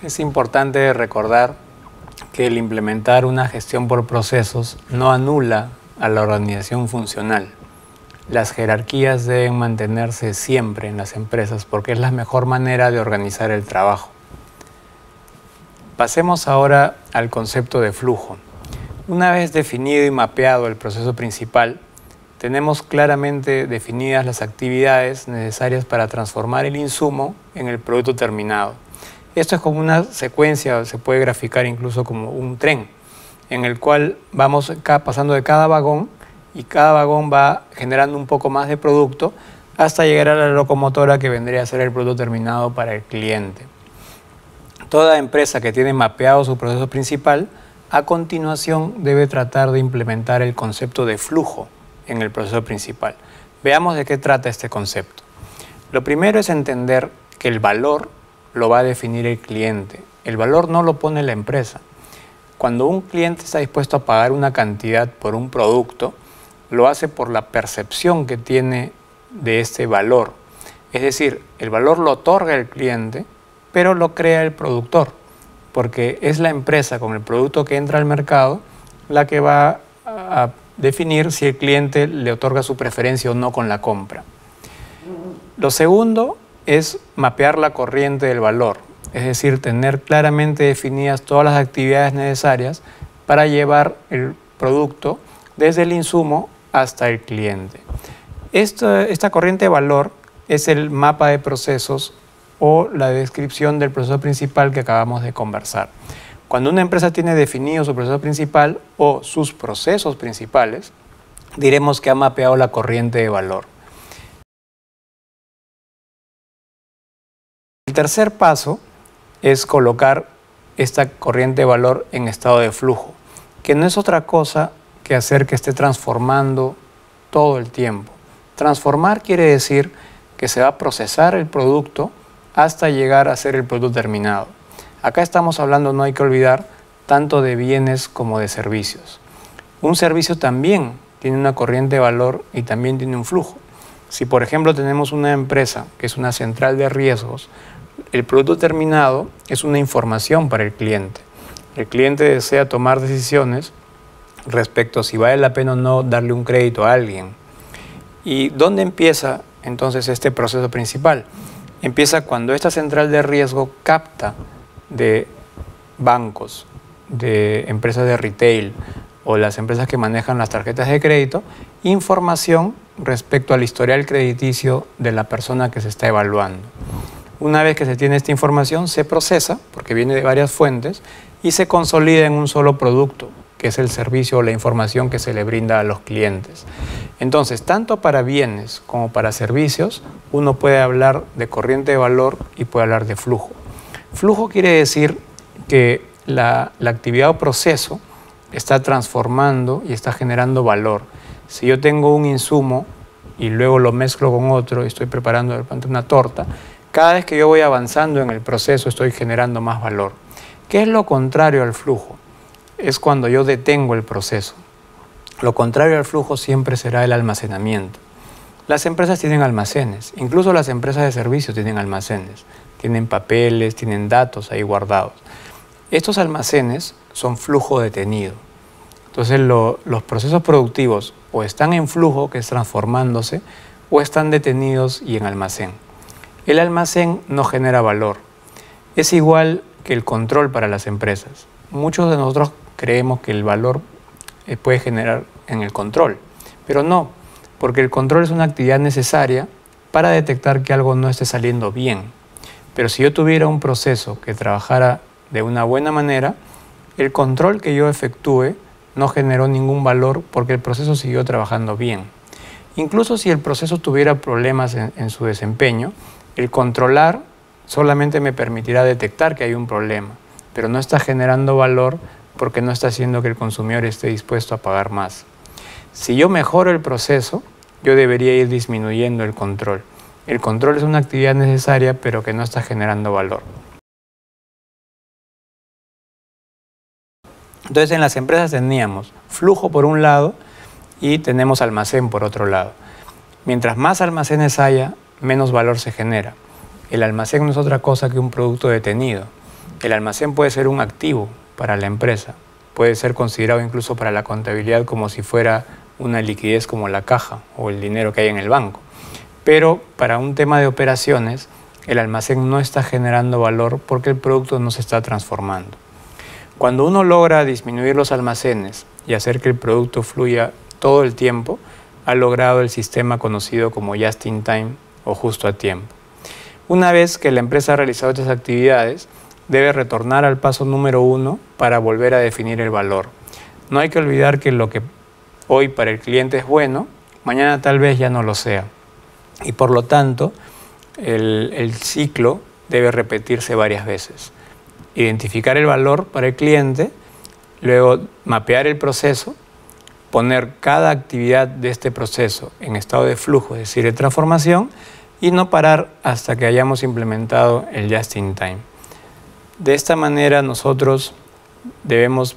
Es importante recordar que el implementar una gestión por procesos no anula a la organización funcional. Las jerarquías deben mantenerse siempre en las empresas porque es la mejor manera de organizar el trabajo. Pasemos ahora al concepto de flujo. Una vez definido y mapeado el proceso principal, tenemos claramente definidas las actividades necesarias para transformar el insumo en el producto terminado. Esto es como una secuencia, se puede graficar incluso como un tren, en el cual vamos pasando de cada vagón y cada vagón va generando un poco más de producto hasta llegar a la locomotora que vendría a ser el producto terminado para el cliente. Toda empresa que tiene mapeado su proceso principal, a continuación debe tratar de implementar el concepto de flujo en el proceso principal. Veamos de qué trata este concepto. Lo primero es entender que el valor lo va a definir el cliente. El valor no lo pone la empresa. Cuando un cliente está dispuesto a pagar una cantidad por un producto, lo hace por la percepción que tiene de este valor. Es decir, el valor lo otorga el cliente, pero lo crea el productor, porque es la empresa con el producto que entra al mercado la que va a definir si el cliente le otorga su preferencia o no con la compra. Lo segundo es mapear la corriente del valor, es decir, tener claramente definidas todas las actividades necesarias para llevar el producto desde el insumo hasta el cliente. Esta, corriente de valor es el mapa de procesos o la descripción del proceso principal que acabamos de conversar. Cuando una empresa tiene definido su proceso principal o sus procesos principales, diremos que ha mapeado la corriente de valor. Tercer paso es colocar esta corriente de valor en estado de flujo, que no es otra cosa que hacer que esté transformando todo el tiempo. Transformar quiere decir que se va a procesar el producto hasta llegar a ser el producto terminado. Acá estamos hablando, no hay que olvidar, tanto de bienes como de servicios. Un servicio también tiene una corriente de valor y también tiene un flujo. Si por ejemplo tenemos una empresa que es una central de riesgos, el producto terminado es una información para el cliente. El cliente desea tomar decisiones respecto a si vale la pena o no darle un crédito a alguien. ¿Y dónde empieza entonces este proceso principal? Empieza cuando esta central de riesgo capta de bancos, de empresas de retail o las empresas que manejan las tarjetas de crédito, información respecto al historial crediticio de la persona que se está evaluando. Una vez que se tiene esta información, se procesa, porque viene de varias fuentes, y se consolida en un solo producto, que es el servicio o la información que se le brinda a los clientes. Entonces, tanto para bienes como para servicios, uno puede hablar de corriente de valor y puede hablar de flujo. Flujo quiere decir que la, actividad o proceso está transformando y está generando valor. Si yo tengo un insumo y luego lo mezclo con otro y estoy preparando de repente una torta, cada vez que yo voy avanzando en el proceso estoy generando más valor. ¿Qué es lo contrario al flujo? Es cuando yo detengo el proceso. Lo contrario al flujo siempre será el almacenamiento. Las empresas tienen almacenes, incluso las empresas de servicios tienen almacenes tienen papeles, tienen datos ahí guardados. Estos almacenes son flujo detenido. Entonces los procesos productivos o están en flujo, que es transformándose, o están detenidos y en almacén. El almacén no genera valor. Es igual que el control para las empresas. Muchos de nosotros creemos que el valor eh, puede generar en el control, pero no, porque el control es una actividad necesaria para detectar que algo no esté saliendo bien. Pero si yo tuviera un proceso que trabajara de una buena manera, el control que yo efectúe no generó ningún valor porque el proceso siguió trabajando bien. Incluso si el proceso tuviera problemas en, su desempeño, el controlar solamente me permitirá detectar que hay un problema, pero no está generando valor porque no está haciendo que el consumidor esté dispuesto a pagar más. Si yo mejoro el proceso, yo debería ir disminuyendo el control. El control es una actividad necesaria pero que no está generando valor. Entonces en las empresas teníamos flujo por un lado y tenemos almacén por otro lado. Mientras más almacenes haya, menos valor se genera. El almacén no es otra cosa que un producto detenido. El almacén puede ser un activo para la empresa, puede ser considerado incluso para la contabilidad como si fuera una liquidez como la caja o el dinero que hay en el banco. Pero para un tema de operaciones, el almacén no está generando valor porque el producto no se está transformando. Cuando uno logra disminuir los almacenes y hacer que el producto fluya todo el tiempo, ha logrado el sistema conocido como just in time o justo a tiempo. Una vez que la empresa ha realizado estas actividades, debe retornar al paso número uno para volver a definir el valor. No hay que olvidar que lo que hoy para el cliente es bueno, mañana tal vez ya no lo sea. Y por lo tanto, el, ciclo debe repetirse varias veces identificar el valor para el cliente, luego mapear el proceso, poner cada actividad de este proceso en estado de flujo, es decir, de transformación, y no parar hasta que hayamos implementado el just in time. De esta manera nosotros debemos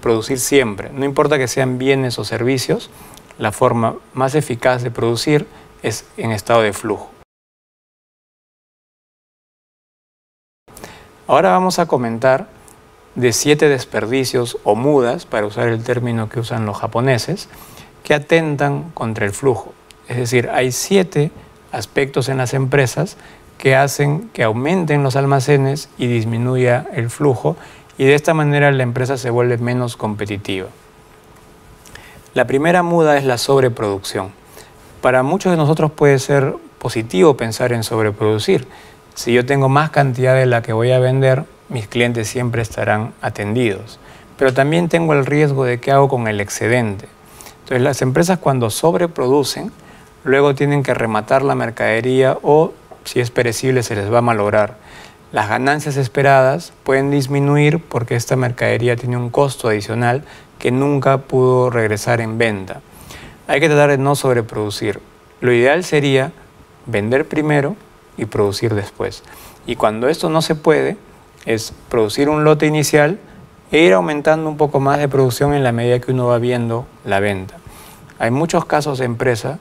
producir siempre, no importa que sean bienes o servicios, la forma más eficaz de producir es en estado de flujo. Ahora vamos a comentar de siete desperdicios o mudas, para usar el término que usan los japoneses, que atentan contra el flujo. Es decir, hay siete aspectos en las empresas que hacen que aumenten los almacenes y disminuya el flujo y de esta manera la empresa se vuelve menos competitiva. La primera muda es la sobreproducción. Para muchos de nosotros puede ser positivo pensar en sobreproducir, si yo tengo más cantidad de la que voy a vender, mis clientes siempre estarán atendidos. Pero también tengo el riesgo de qué hago con el excedente. Entonces las empresas cuando sobreproducen, luego tienen que rematar la mercadería o si es perecible se les va a malograr. Las ganancias esperadas pueden disminuir porque esta mercadería tiene un costo adicional que nunca pudo regresar en venta. Hay que tratar de no sobreproducir. Lo ideal sería vender primero y producir después. Y cuando esto no se puede, es producir un lote inicial e ir aumentando un poco más de producción en la medida que uno va viendo la venta. Hay muchos casos de empresas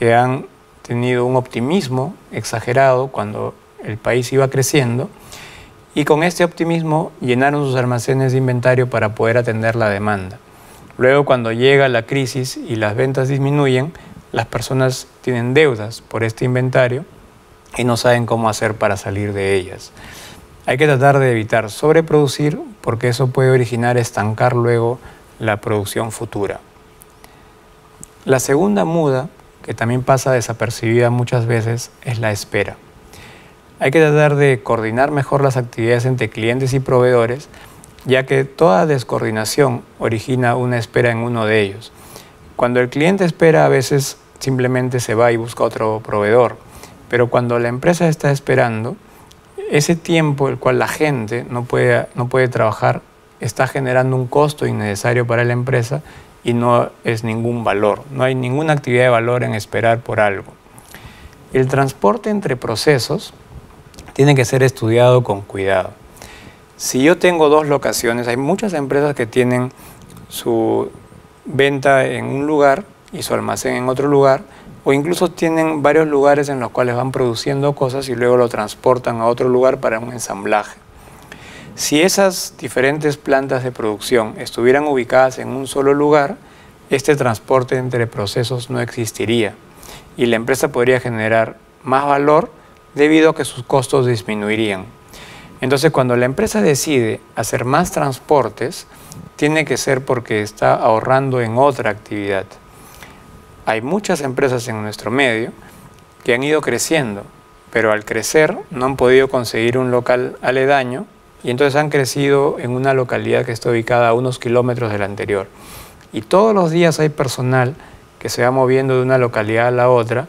que han tenido un optimismo exagerado cuando el país iba creciendo y con este optimismo llenaron sus almacenes de inventario para poder atender la demanda. Luego cuando llega la crisis y las ventas disminuyen, las personas tienen deudas por este inventario y no saben cómo hacer para salir de ellas. Hay que tratar de evitar sobreproducir porque eso puede originar estancar luego la producción futura. La segunda muda, que también pasa desapercibida muchas veces, es la espera. Hay que tratar de coordinar mejor las actividades entre clientes y proveedores, ya que toda descoordinación origina una espera en uno de ellos. Cuando el cliente espera, a veces simplemente se va y busca otro proveedor pero cuando la empresa está esperando, ese tiempo el cual la gente no puede, no puede trabajar está generando un costo innecesario para la empresa y no es ningún valor. No hay ninguna actividad de valor en esperar por algo. El transporte entre procesos tiene que ser estudiado con cuidado. Si yo tengo dos locaciones, hay muchas empresas que tienen su venta en un lugar y su almacén en otro lugar, o incluso tienen varios lugares en los cuales van produciendo cosas y luego lo transportan a otro lugar para un ensamblaje. Si esas diferentes plantas de producción estuvieran ubicadas en un solo lugar, este transporte entre procesos no existiría y la empresa podría generar más valor debido a que sus costos disminuirían. Entonces, cuando la empresa decide hacer más transportes, tiene que ser porque está ahorrando en otra actividad hay muchas empresas en nuestro medio que han ido creciendo, pero al crecer no han podido conseguir un local aledaño y entonces han crecido en una localidad que está ubicada a unos kilómetros de la anterior. Y todos los días hay personal que se va moviendo de una localidad a la otra,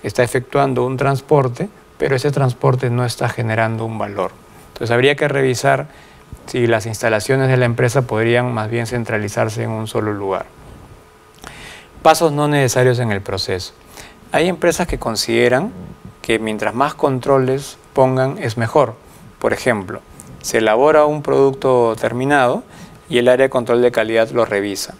que está efectuando un transporte, pero ese transporte no está generando un valor. Entonces habría que revisar si las instalaciones de la empresa podrían más bien centralizarse en un solo lugar. Pasos no necesarios en el proceso. Hay empresas que consideran que mientras más controles pongan es mejor. Por ejemplo, se elabora un producto terminado y el área de control de calidad lo revisa.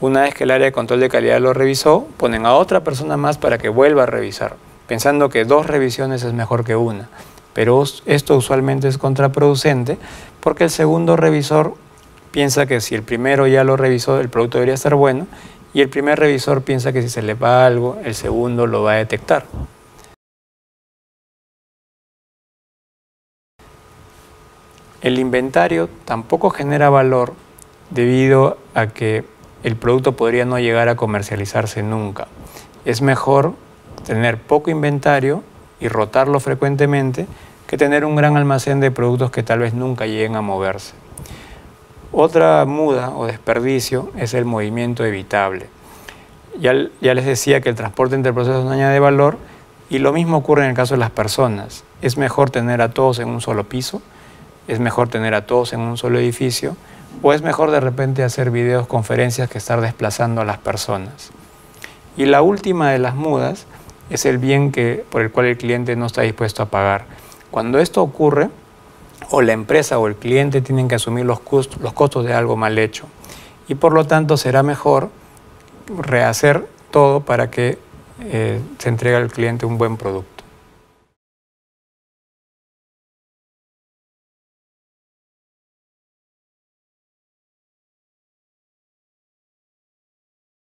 Una vez que el área de control de calidad lo revisó, ponen a otra persona más para que vuelva a revisar, pensando que dos revisiones es mejor que una. Pero esto usualmente es contraproducente porque el segundo revisor piensa que si el primero ya lo revisó, el producto debería estar bueno, y el primer revisor piensa que si se le va algo, el segundo lo va a detectar. El inventario tampoco genera valor debido a que el producto podría no llegar a comercializarse nunca. Es mejor tener poco inventario y rotarlo frecuentemente que tener un gran almacén de productos que tal vez nunca lleguen a moverse. Otra muda o desperdicio es el movimiento evitable. Ya, les decía que el transporte entre procesos no añade valor y lo mismo ocurre en el caso de las personas. Es mejor tener a todos en un solo piso, es mejor tener a todos en un solo edificio o es mejor de repente hacer videos, conferencias que estar desplazando a las personas. Y la última de las mudas es el bien que, por el cual el cliente no está dispuesto a pagar. Cuando esto ocurre, o la empresa o el cliente tienen que asumir los costos, de algo mal hecho. Y por lo tanto será mejor rehacer todo para que eh, se entregue al cliente un buen producto.